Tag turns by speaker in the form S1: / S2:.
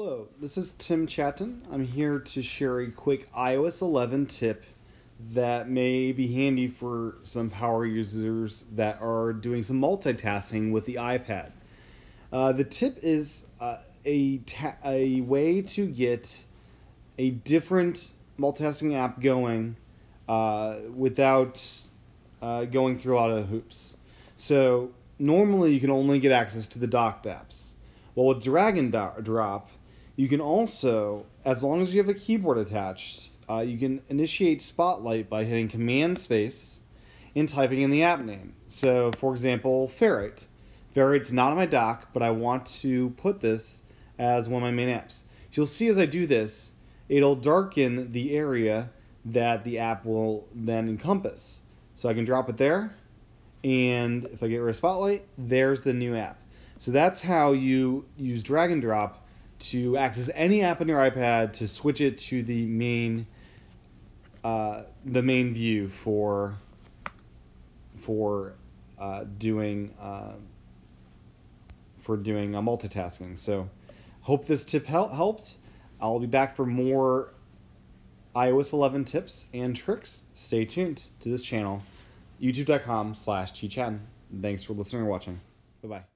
S1: Hello, this is Tim Chaten. I'm here to share a quick iOS 11 tip that may be handy for some power users that are doing some multitasking with the iPad. Uh, the tip is uh, a, a way to get a different multitasking app going uh, without uh, going through a lot of hoops. So normally you can only get access to the docked apps. Well, with drag and drop, you can also, as long as you have a keyboard attached, uh, you can initiate Spotlight by hitting Command Space and typing in the app name. So, for example, Ferrite. Ferrite's not on my dock, but I want to put this as one of my main apps. So you'll see as I do this, it'll darken the area that the app will then encompass. So I can drop it there, and if I get rid of Spotlight, there's the new app. So that's how you use drag and drop to access any app on your iPad to switch it to the main uh, the main view for for uh, doing uh, for doing uh, multitasking. So hope this tip hel- helped. I'll be back for more iOS 11 tips and tricks. Stay tuned to this channel, youtube.com slash Thanks for listening or watching. Bye-bye.